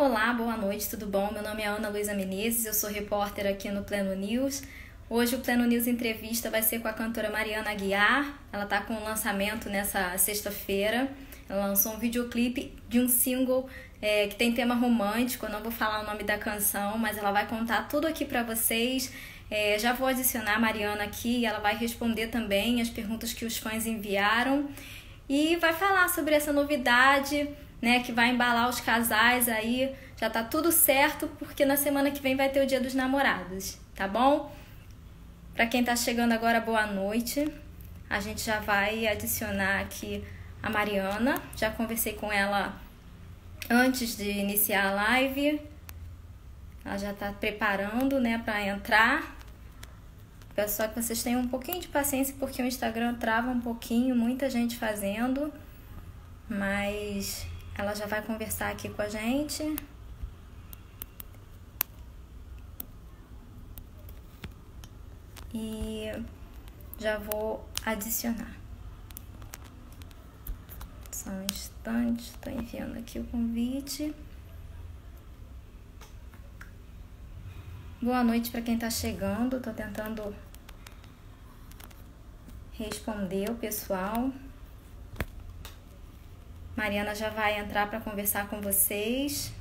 Olá, boa noite, tudo bom? Meu nome é Ana Luísa Menezes, eu sou repórter aqui no Pleno News. Hoje o Pleno News Entrevista vai ser com a cantora Mariana Aguiar. Ela está com um lançamento nessa sexta-feira. Ela lançou um videoclipe de um single é, que tem tema romântico. Eu não vou falar o nome da canção, mas ela vai contar tudo aqui para vocês. É, já vou adicionar a Mariana aqui e ela vai responder também as perguntas que os fãs enviaram e vai falar sobre essa novidade né, que vai embalar os casais aí. Já tá tudo certo, porque na semana que vem vai ter o Dia dos Namorados, tá bom? Para quem tá chegando agora, boa noite. A gente já vai adicionar aqui a Mariana. Já conversei com ela antes de iniciar a live. Ela já tá preparando, né, para entrar. Peço só que vocês tenham um pouquinho de paciência porque o Instagram trava um pouquinho, muita gente fazendo. Mas ela já vai conversar aqui com a gente. E já vou adicionar. Só um instante, estou enviando aqui o convite. Boa noite para quem está chegando. Estou tentando responder o pessoal. Mariana já vai entrar para conversar com vocês,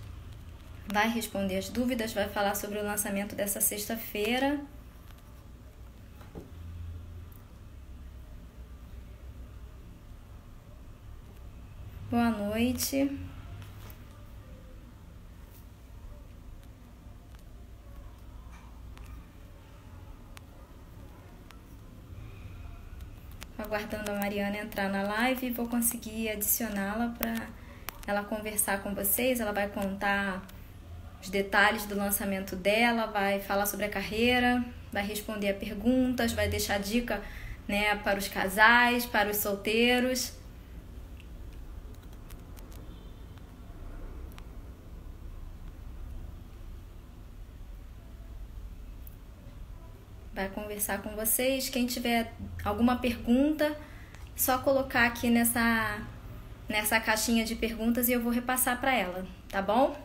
vai responder as dúvidas, vai falar sobre o lançamento dessa sexta-feira. Boa noite. Aguardando a Mariana entrar na live e vou conseguir adicioná-la para ela conversar com vocês. Ela vai contar os detalhes do lançamento dela, vai falar sobre a carreira, vai responder a perguntas, vai deixar dica né, para os casais, para os solteiros. vai conversar com vocês. Quem tiver alguma pergunta, só colocar aqui nessa nessa caixinha de perguntas e eu vou repassar para ela, tá bom?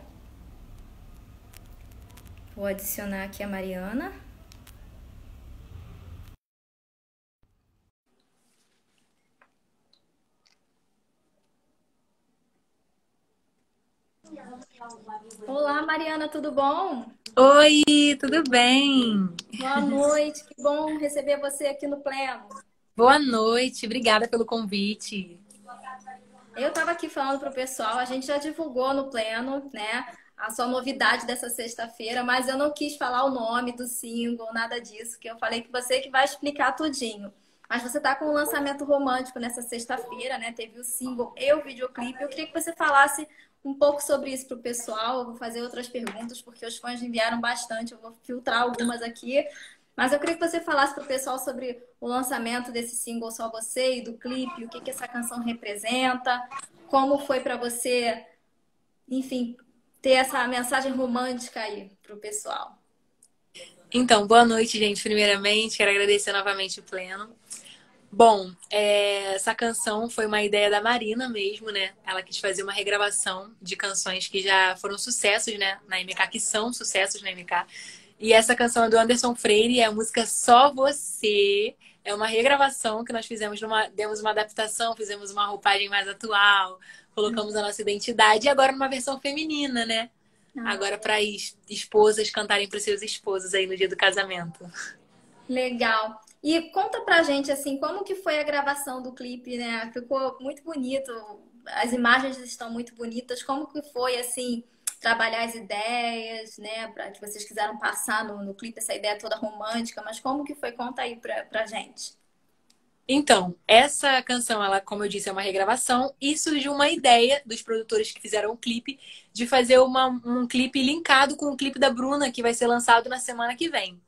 Vou adicionar aqui a Mariana. Olá, Mariana, tudo bom? Oi, tudo bem? Boa noite, que bom receber você aqui no Pleno. Boa noite, obrigada pelo convite. Eu estava aqui falando para o pessoal, a gente já divulgou no Pleno, né? A sua novidade dessa sexta-feira, mas eu não quis falar o nome do single, nada disso, que eu falei que você que vai explicar tudinho. Mas você está com um lançamento romântico nessa sexta-feira, né? Teve o single e o videoclipe. Eu queria que você falasse um pouco sobre isso para o pessoal. Eu vou fazer outras perguntas, porque os fãs enviaram bastante. Eu vou filtrar algumas aqui. Mas eu queria que você falasse para o pessoal sobre o lançamento desse single Só Você e do clipe, o que, que essa canção representa, como foi para você, enfim, ter essa mensagem romântica aí para o pessoal. Então, boa noite, gente. Primeiramente, quero agradecer novamente o Pleno. Bom, é, essa canção foi uma ideia da Marina mesmo, né? Ela quis fazer uma regravação de canções que já foram sucessos, né? Na MK, que são sucessos na MK. E essa canção é do Anderson Freire, é a música Só Você. É uma regravação que nós fizemos, numa, demos uma adaptação, fizemos uma roupagem mais atual, colocamos a nossa identidade e agora numa versão feminina, né? Ah. Agora para esposas cantarem para seus esposos aí no dia do casamento. Legal. E conta pra gente, assim, como que foi a gravação do clipe, né? Ficou muito bonito, as imagens estão muito bonitas. Como que foi, assim, trabalhar as ideias, né? Pra, que vocês quiseram passar no, no clipe, essa ideia toda romântica. Mas como que foi? Conta aí pra, pra gente. Então, essa canção, ela, como eu disse, é uma regravação e surgiu uma ideia dos produtores que fizeram o clipe de fazer uma, um clipe linkado com o clipe da Bruna, que vai ser lançado na semana que vem.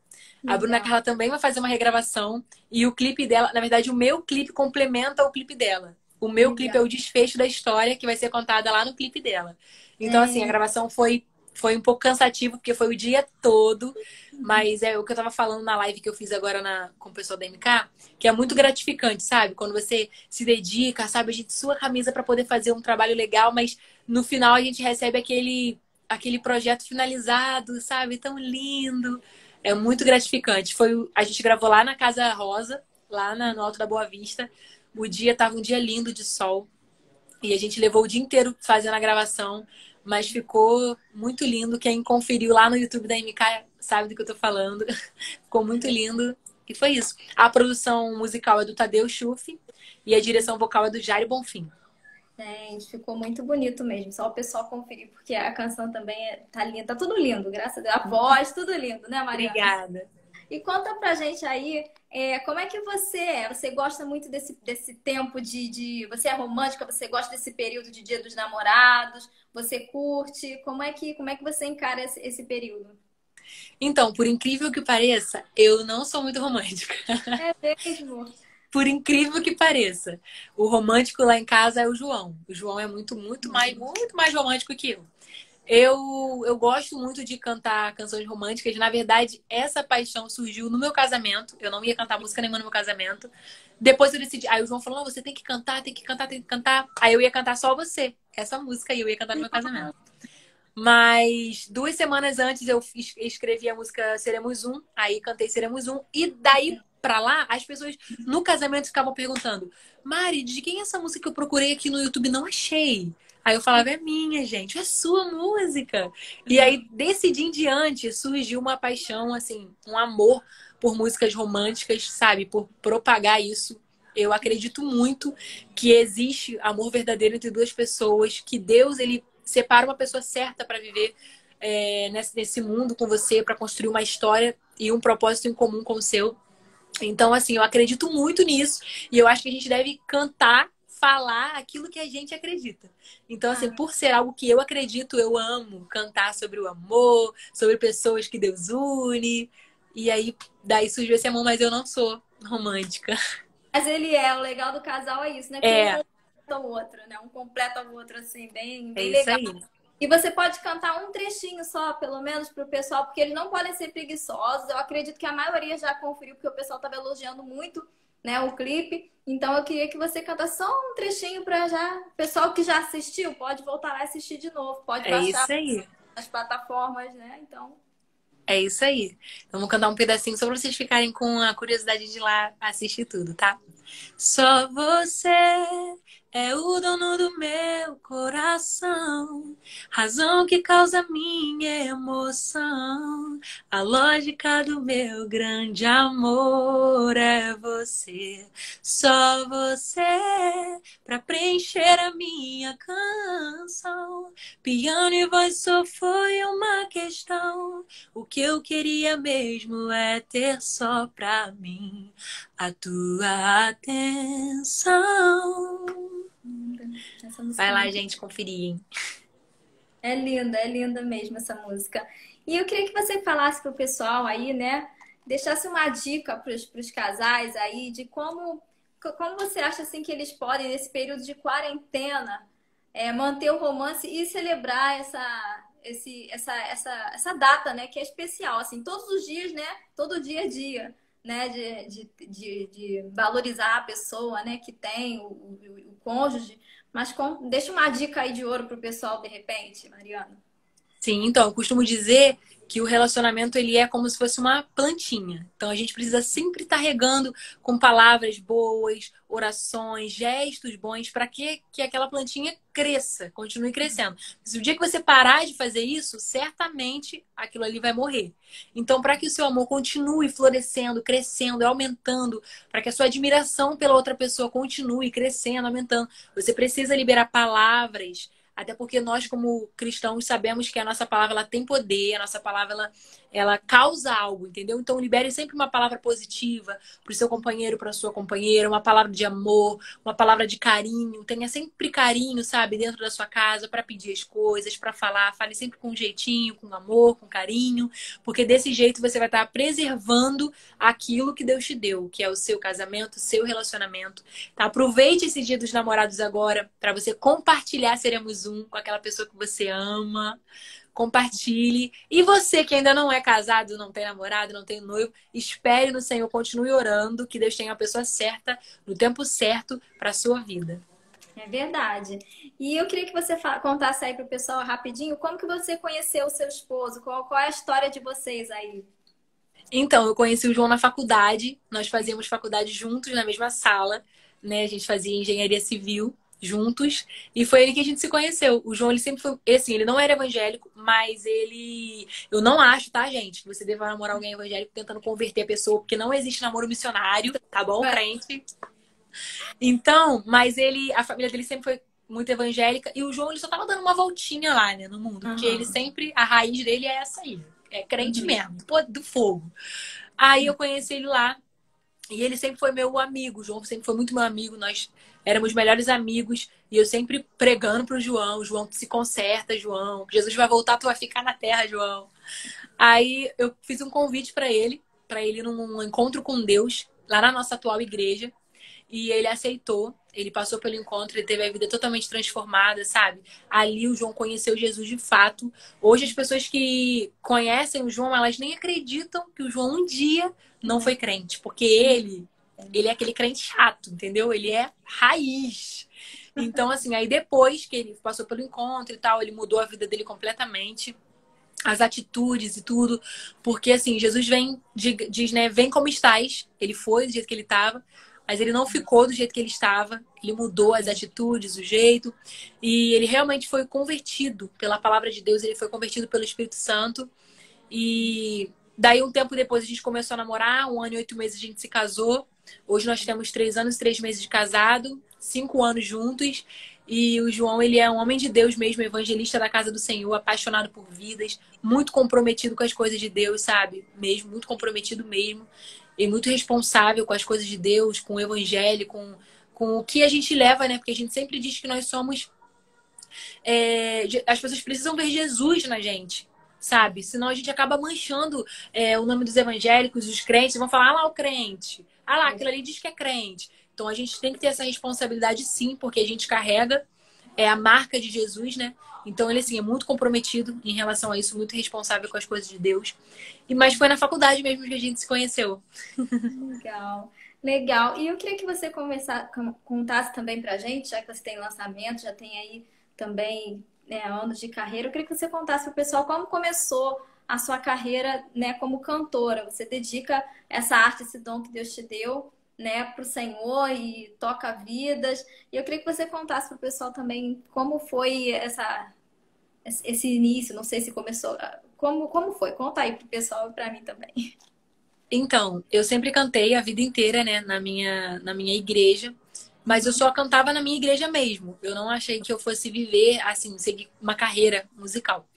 A Bruna Carla também vai fazer uma regravação. E o clipe dela, na verdade, o meu clipe complementa o clipe dela. O meu Legal. clipe é o desfecho da história que vai ser contada lá no clipe dela. Então, é. assim, a gravação foi, foi um pouco cansativo, porque foi o dia todo. Mas é o que eu tava falando na live que eu fiz agora na, com o pessoal da MK, que é muito gratificante, sabe? Quando você se dedica, sabe? A gente sua camisa para poder fazer um trabalho legal, mas no final a gente recebe aquele aquele projeto finalizado, sabe? Tão lindo. É muito gratificante. Foi a gente gravou lá na Casa Rosa, lá na, no Alto da Boa Vista. O dia tava um dia lindo de sol. E a gente levou o dia inteiro fazendo a gravação, mas ficou muito lindo. Quem conferiu lá no YouTube da MK sabe do que eu tô falando. ficou muito lindo. E foi isso. A produção musical é do Tadeu Schuff e a direção vocal é do Jairo Bonfim. Gente, ficou muito bonito mesmo. Só o pessoal conferir, porque a canção também é, tá linda. Tá tudo lindo, graças a Deus. A voz, tudo lindo, né, Maria? Obrigada. E conta pra gente aí, é, como é que você é? Você gosta muito desse, desse tempo de, de. Você é romântica? Você gosta desse período de Dia dos Namorados? Você curte? Como é que, como é que você encara esse, esse período? Então, por incrível que pareça, eu não sou muito romântica. É mesmo? por incrível que pareça. O romântico lá em casa é o João. O João é muito, muito mais, muito mais romântico que eu. Eu, eu gosto muito de cantar canções românticas. Na verdade, essa paixão surgiu no meu casamento. Eu não ia cantar música nenhuma no meu casamento. Depois eu decidi. Aí o João falou: você tem que cantar, tem que cantar, tem que cantar. Aí eu ia cantar só você, essa música, e eu ia cantar no meu casamento. Mas duas semanas antes eu escrevi a música Seremos Um. Aí cantei Seremos Um. E daí pra lá, as pessoas no casamento ficavam perguntando: Mari, de quem é essa música que eu procurei aqui no YouTube? Não achei. Aí eu falava, é minha, gente, é sua música. E aí, desse dia em diante, surgiu uma paixão, assim, um amor por músicas românticas, sabe? Por propagar isso. Eu acredito muito que existe amor verdadeiro entre duas pessoas, que Deus, ele separa uma pessoa certa para viver é, nesse, nesse mundo com você, para construir uma história e um propósito em comum com o seu. Então, assim, eu acredito muito nisso e eu acho que a gente deve cantar falar aquilo que a gente acredita. Então, assim, ah. por ser algo que eu acredito, eu amo cantar sobre o amor, sobre pessoas que Deus une. E aí, daí surgiu esse amor, mas eu não sou romântica. Mas ele é, o legal do casal é isso, né? Porque é. um completa o outro, né? Um completa o outro, assim, bem, bem é legal. Aí. E você pode cantar um trechinho só, pelo menos, para o pessoal, porque eles não podem ser preguiçosos. Eu acredito que a maioria já conferiu, porque o pessoal estava elogiando muito né, o clipe. Então eu queria que você cantasse só um trechinho para já. O pessoal que já assistiu pode voltar lá e assistir de novo. Pode é baixar nas plataformas, né? Então. É isso aí. Vou cantar um pedacinho só para vocês ficarem com a curiosidade de ir lá assistir tudo, tá? Só você é o dono do meu coração, razão que causa minha emoção. A lógica do meu grande amor é você, só você, para preencher a minha canção. Piano e voz só foi uma questão. O que eu queria mesmo é ter só pra mim a tua atenção. Vai lá, gente, conferir, hein? É linda, é linda mesmo essa música. E eu queria que você falasse para o pessoal aí, né? Deixasse uma dica para os casais aí de como, como você acha assim que eles podem, nesse período de quarentena, é, manter o romance e celebrar essa, esse, essa, essa, essa data, né? Que é especial, assim, todos os dias, né? Todo dia a dia né, de, de, de, de, valorizar a pessoa, né, que tem o, o, o cônjuge, mas com, deixa uma dica aí de ouro pro pessoal de repente, Mariana. Sim, então, eu costumo dizer que o relacionamento ele é como se fosse uma plantinha. Então a gente precisa sempre estar regando com palavras boas, orações, gestos bons para que, que aquela plantinha cresça, continue crescendo. Se o dia que você parar de fazer isso, certamente aquilo ali vai morrer. Então, para que o seu amor continue florescendo, crescendo, aumentando, para que a sua admiração pela outra pessoa continue crescendo, aumentando, você precisa liberar palavras até porque nós, como cristãos, sabemos que a nossa palavra ela tem poder, a nossa palavra ela, ela causa algo, entendeu? Então, libere sempre uma palavra positiva para o seu companheiro, para sua companheira, uma palavra de amor, uma palavra de carinho. Tenha sempre carinho, sabe, dentro da sua casa para pedir as coisas, para falar. Fale sempre com jeitinho, com amor, com carinho, porque desse jeito você vai estar preservando aquilo que Deus te deu, que é o seu casamento, o seu relacionamento. Tá? Aproveite esse dia dos namorados agora para você compartilhar Seremos um com aquela pessoa que você ama. Compartilhe. E você que ainda não é casado, não tem namorado, não tem noivo, espere no Senhor, continue orando, que Deus tenha a pessoa certa, no tempo certo, para a sua vida. É verdade. E eu queria que você contasse aí para o pessoal rapidinho como que você conheceu o seu esposo, qual, qual é a história de vocês aí? Então, eu conheci o João na faculdade, nós fazíamos faculdade juntos na mesma sala, né? A gente fazia engenharia civil juntos e foi ele que a gente se conheceu. O João, ele sempre foi, assim, ele não era evangélico, mas ele, eu não acho, tá, gente, que você deva namorar alguém evangélico tentando converter a pessoa, porque não existe namoro missionário, tá bom, é. crente? Então, mas ele, a família dele sempre foi muito evangélica e o João ele só tava dando uma voltinha lá, né, no mundo, uhum. porque ele sempre a raiz dele é essa aí, é crente uhum. mesmo, do fogo. Aí eu conheci ele lá e ele sempre foi meu amigo, o João sempre foi muito meu amigo, nós éramos melhores amigos e eu sempre pregando pro João, João se conserta, João, Jesus vai voltar, tu vai ficar na terra, João. Aí eu fiz um convite para ele, para ele num encontro com Deus lá na nossa atual igreja. E ele aceitou, ele passou pelo encontro, ele teve a vida totalmente transformada, sabe? Ali o João conheceu Jesus de fato. Hoje as pessoas que conhecem o João, elas nem acreditam que o João um dia não foi crente, porque ele, ele é aquele crente chato, entendeu? Ele é raiz. Então, assim, aí depois que ele passou pelo encontro e tal, ele mudou a vida dele completamente as atitudes e tudo, porque assim, Jesus vem, diz, né, vem como estás, ele foi do jeito que ele estava, mas ele não ficou do jeito que ele estava, ele mudou as atitudes, o jeito, e ele realmente foi convertido pela palavra de Deus, ele foi convertido pelo Espírito Santo. E daí, um tempo depois, a gente começou a namorar, um ano e oito meses a gente se casou. Hoje nós temos três anos e três meses de casado, cinco anos juntos. E o João, ele é um homem de Deus mesmo, evangelista da casa do Senhor, apaixonado por vidas, muito comprometido com as coisas de Deus, sabe? Mesmo, muito comprometido mesmo e muito responsável com as coisas de Deus, com o evangelho, com, com o que a gente leva, né? Porque a gente sempre diz que nós somos. É, as pessoas precisam ver Jesus na gente, sabe? Senão a gente acaba manchando é, o nome dos evangélicos, dos crentes, vão falar, ah lá o crente, ah lá, aquilo ali diz que é crente. Então a gente tem que ter essa responsabilidade sim, porque a gente carrega é a marca de Jesus, né? Então ele assim é muito comprometido em relação a isso, muito responsável com as coisas de Deus. E mas foi na faculdade mesmo que a gente se conheceu. Legal. Legal. E eu queria que você contasse também pra gente, já que você tem lançamento, já tem aí também né, anos de carreira, eu queria que você contasse pro pessoal como começou a sua carreira né, como cantora. Você dedica essa arte, esse dom que Deus te deu né, para o Senhor e toca vidas. E eu queria que você contasse para o pessoal também como foi essa, esse início, não sei se começou. Como, como foi? Conta aí pro pessoal e pra mim também. Então, eu sempre cantei a vida inteira, né, na minha, na minha igreja. Mas eu só cantava na minha igreja mesmo. Eu não achei que eu fosse viver, assim, seguir uma carreira musical.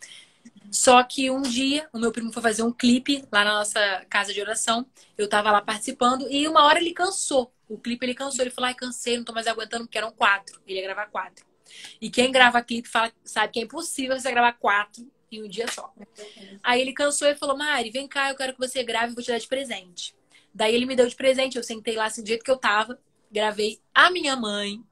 Só que um dia, o meu primo foi fazer um clipe lá na nossa casa de oração. Eu tava lá participando e uma hora ele cansou. O clipe ele cansou. Ele falou: ai, cansei, não tô mais aguentando, porque eram quatro. Ele ia gravar quatro. E quem grava clipe fala, sabe que é impossível você gravar quatro em um dia só. Aí ele cansou e falou: Mari, vem cá, eu quero que você grave, vou te dar de presente. Daí ele me deu de presente, eu sentei lá assim, do jeito que eu tava, gravei a minha mãe,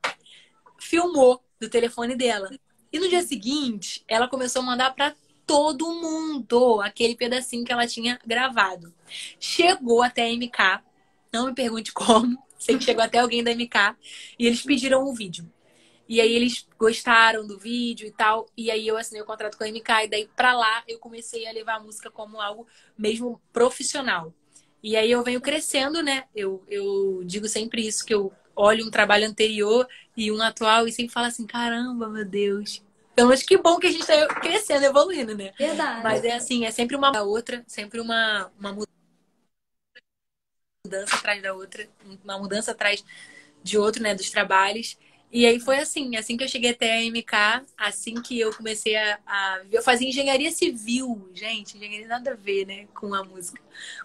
filmou do telefone dela. E no dia seguinte, ela começou a mandar para todo mundo aquele pedacinho que ela tinha gravado. Chegou até a MK, não me pergunte como, sei que chegou até alguém da MK, e eles pediram o um vídeo. E aí eles gostaram do vídeo e tal. E aí eu assinei o contrato com a MK. E daí pra lá eu comecei a levar a música como algo mesmo profissional. E aí eu venho crescendo, né? Eu, eu digo sempre isso, que eu olho um trabalho anterior e um atual e sempre falo assim, caramba, meu Deus. Então, acho que bom que a gente tá crescendo, evoluindo, né? Verdade. Mas é assim, é sempre uma da outra, sempre uma, uma mudança atrás da outra, uma mudança atrás de outro, né? Dos trabalhos. E aí foi assim, assim que eu cheguei até a MK, assim que eu comecei a, a eu fazia engenharia civil, gente, engenharia nada a ver, né, com a música.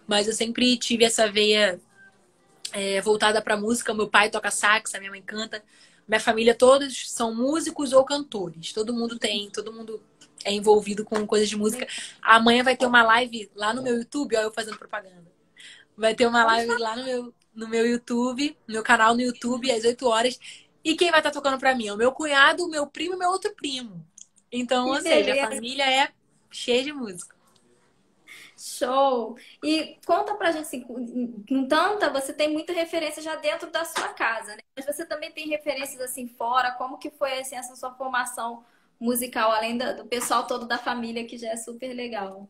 Mas eu sempre tive essa veia é, voltada para música. Meu pai toca sax, a minha mãe canta, minha família todos são músicos ou cantores. Todo mundo tem, todo mundo é envolvido com coisas de música. Amanhã vai ter uma live lá no meu YouTube, ó, eu fazendo propaganda. Vai ter uma live lá no meu, no meu YouTube, no meu canal no YouTube, às 8 horas. E quem vai estar tá tocando para mim? É o meu cunhado, o meu primo e meu outro primo. Então, que ou beleza. seja, a família é cheia de música. Show! E conta pra gente, assim, com tanta, você tem muita referência já dentro da sua casa, né? Mas você também tem referências assim fora, como que foi assim, essa sua formação musical, além do pessoal todo da família, que já é super legal?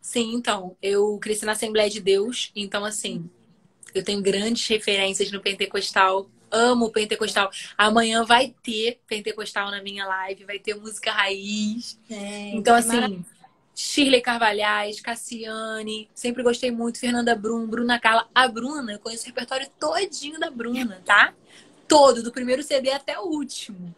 Sim, então, eu cresci na Assembleia de Deus, então assim, eu tenho grandes referências no pentecostal. Amo pentecostal. Amanhã vai ter pentecostal na minha live, vai ter música raiz. É, então, assim, maravilha. Shirley Carvalhais, Cassiane, sempre gostei muito. Fernanda Brum, Bruna Carla. A Bruna, eu conheço o repertório todinho da Bruna, tá? Todo, do primeiro CD até o último.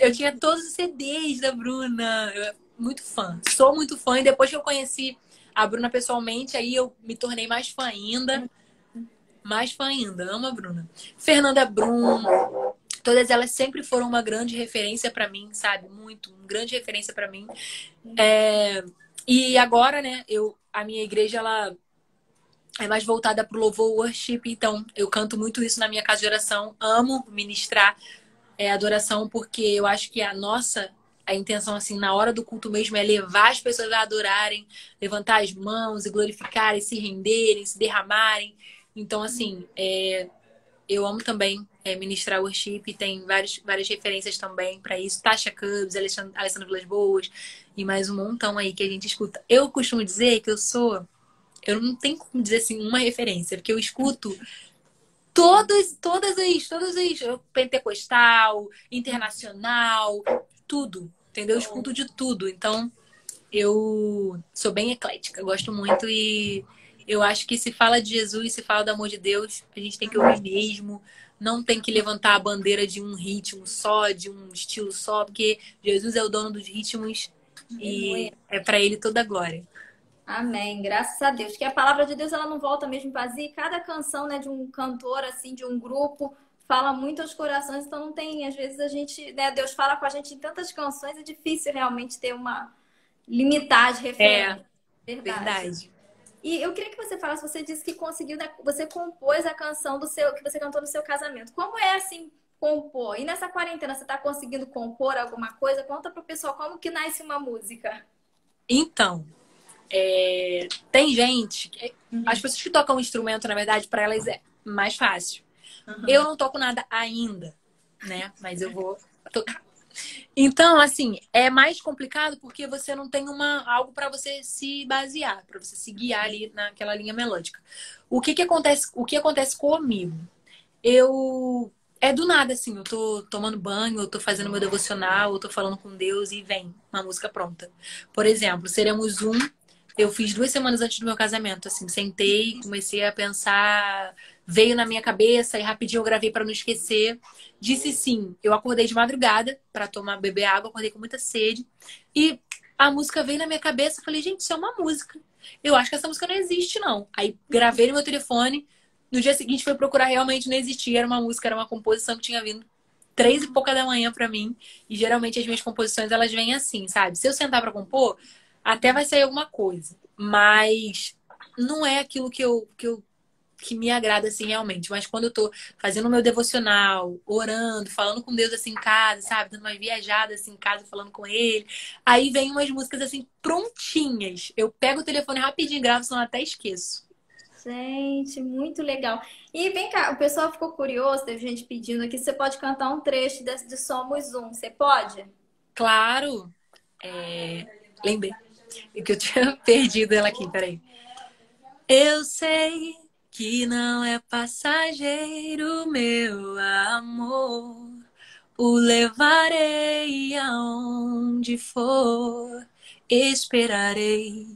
Eu tinha todos os CDs da Bruna. Eu, muito fã. Sou muito fã. E depois que eu conheci a Bruna pessoalmente, aí eu me tornei mais fã ainda mais fã ainda. Amo a Bruna. Fernanda Brum. Todas elas sempre foram uma grande referência para mim, sabe? Muito, uma grande referência para mim. É... E agora, né, eu, a minha igreja, ela é mais voltada para o louvor worship, então eu canto muito isso na minha casa de oração. Amo ministrar é, adoração, porque eu acho que a nossa a intenção, assim, na hora do culto mesmo é levar as pessoas a adorarem, levantar as mãos e glorificarem, se renderem, se derramarem. Então, assim, é, eu amo também é, ministrar worship, tem vários, várias referências também para isso. Tasha Cubs, Alessandro, Alessandro Vilas Boas e mais um montão aí que a gente escuta. Eu costumo dizer que eu sou. Eu não tenho como dizer assim uma referência, porque eu escuto todos, todas as, todas as pentecostal, internacional, tudo, entendeu? Eu escuto de tudo. Então, eu sou bem eclética, gosto muito e eu acho que se fala de Jesus, se fala do amor de Deus, a gente tem que ouvir mesmo. Não tem que levantar a bandeira de um ritmo só, de um estilo só, porque Jesus é o dono dos ritmos e é para ele toda a glória. Amém, graças a Deus. Que a palavra de Deus ela não volta mesmo vazia. Cada canção, né, de um cantor assim, de um grupo, fala muito aos corações. Então não tem, às vezes a gente, né, Deus fala com a gente em tantas canções, é difícil realmente ter uma limitar de referência. É, verdade. verdade. E eu queria que você falasse, você disse que conseguiu, você compôs a canção do seu que você cantou no seu casamento. Como é assim compor? E nessa quarentena você está conseguindo compor alguma coisa? Conta para o pessoal como que nasce uma música. Então, é... tem gente, uhum. as pessoas que tocam um instrumento, na verdade, para elas é mais fácil. Uhum. Eu não toco nada ainda, né? Mas eu vou tocar. Então, assim, é mais complicado porque você não tem uma, algo para você se basear, para você se guiar ali naquela linha melódica. O que que acontece, o que acontece comigo? Eu é do nada assim, eu tô tomando banho, eu tô fazendo meu devocional, eu tô falando com Deus e vem uma música pronta. Por exemplo, seremos um eu fiz duas semanas antes do meu casamento, assim, sentei, comecei a pensar, veio na minha cabeça e rapidinho eu gravei para não esquecer. Disse sim. Eu acordei de madrugada para tomar beber água, acordei com muita sede e a música veio na minha cabeça, falei, gente, isso é uma música. Eu acho que essa música não existe não. Aí gravei no meu telefone, no dia seguinte foi procurar, realmente não existia, era uma música, era uma composição que tinha vindo três e pouca da manhã para mim. E geralmente as minhas composições elas vêm assim, sabe? Se eu sentar para compor, até vai sair alguma coisa. Mas não é aquilo que eu, que eu que me agrada assim realmente. Mas quando eu tô fazendo o meu devocional, orando, falando com Deus assim em casa, sabe? Dando uma viajada assim em casa, falando com ele. Aí vem umas músicas assim prontinhas. Eu pego o telefone rapidinho e gravo, senão até esqueço. Gente, muito legal. E vem cá, o pessoal ficou curioso, teve gente pedindo aqui, você pode cantar um trecho de, de Somos Um, você pode? Claro. É... Lembrei. Que eu tinha perdido ela aqui, peraí. Eu sei que não é passageiro, meu amor. O levarei aonde for, esperarei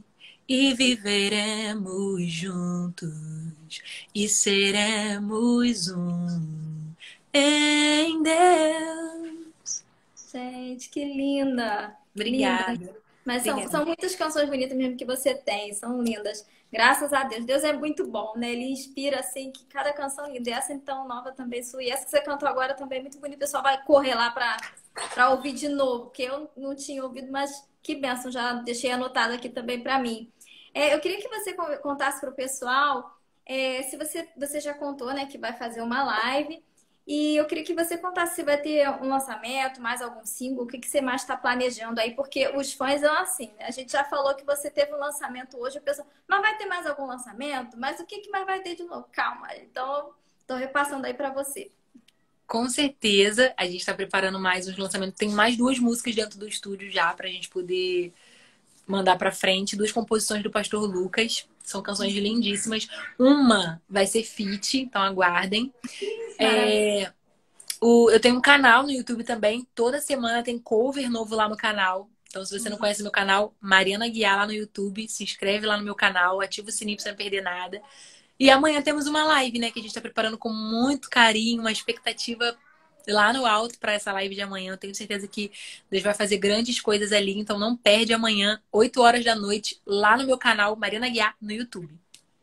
e viveremos juntos e seremos um em Deus. Gente, que linda! Obrigada. Linda. Mas são, são muitas canções bonitas mesmo que você tem, são lindas. Graças a Deus. Deus é muito bom, né? Ele inspira, assim, que cada canção linda. Essa, então, nova também sua. E essa que você cantou agora também é muito bonita. O pessoal vai correr lá para ouvir de novo, porque eu não tinha ouvido, mas que benção. Já deixei anotado aqui também para mim. É, eu queria que você contasse para o pessoal, é, se você, você já contou, né, que vai fazer uma live. E eu queria que você contasse se vai ter um lançamento, mais algum single, o que, que você mais está planejando aí, porque os fãs são assim, né? A gente já falou que você teve um lançamento hoje, o pessoal, mas vai ter mais algum lançamento? Mas o que, que mais vai ter de novo? Calma, então estou repassando aí para você. Com certeza, a gente está preparando mais os lançamentos. Tem mais duas músicas dentro do estúdio já para a gente poder mandar para frente. Duas composições do Pastor Lucas. São canções lindíssimas. Uma vai ser feat, então aguardem. É, o, eu tenho um canal no YouTube também. Toda semana tem cover novo lá no canal. Então, se você não conhece meu canal, Mariana Guiar lá no YouTube, se inscreve lá no meu canal, ativa o sininho pra não perder nada. E amanhã temos uma live, né, que a gente tá preparando com muito carinho, uma expectativa lá no alto para essa live de amanhã. Eu tenho certeza que Deus vai fazer grandes coisas ali, então não perde amanhã, 8 horas da noite, lá no meu canal Mariana Guiar no YouTube.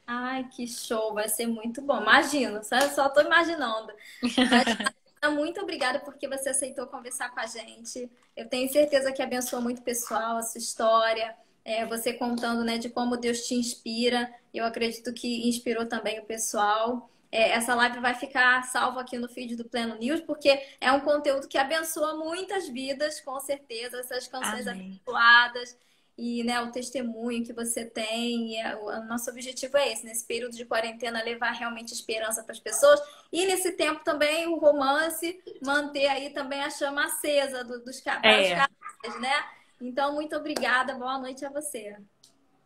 Ai, que show, vai ser muito bom. Imagino, só, só tô imaginando. muito obrigada porque você aceitou conversar com a gente. Eu tenho certeza que abençoa muito pessoal, a sua história, é, você contando né, de como Deus te inspira. Eu acredito que inspirou também o pessoal. É, essa live vai ficar salva aqui no feed do Pleno News, porque é um conteúdo que abençoa muitas vidas, com certeza, essas canções Amém. abençoadas e né, o testemunho que você tem. É, o, nosso objetivo é esse, nesse período de quarentena, levar realmente esperança para as pessoas. E nesse tempo também o romance, manter aí também a chama acesa do, dos, é. casais, né? Então, muito obrigada, boa noite a você.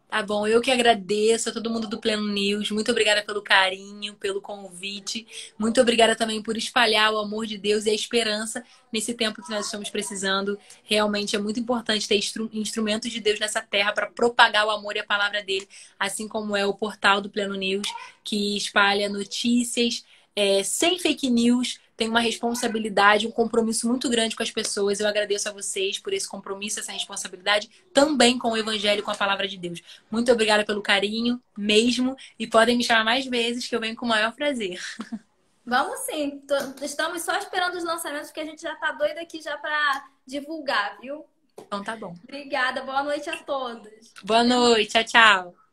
Tá bom, eu que agradeço a todo mundo do Pleno News. Muito obrigada pelo carinho, pelo convite. Muito obrigada também por espalhar o amor de Deus e a esperança nesse tempo que nós estamos precisando. Realmente é muito importante ter instru instrumentos de Deus nessa terra para propagar o amor e a palavra dele, assim como é o portal do Pleno News, que espalha notícias é, sem fake news tem uma responsabilidade, um compromisso muito grande com as pessoas. Eu agradeço a vocês por esse compromisso, essa responsabilidade, também com o Evangelho, com a palavra de Deus. Muito obrigada pelo carinho, mesmo, e podem me chamar mais vezes, que eu venho com o maior prazer. Vamos sim. Estamos só esperando os lançamentos, porque a gente já está doida aqui já para divulgar, viu? Então tá bom. Obrigada. Boa noite a todos. Boa noite. Tchau, tchau.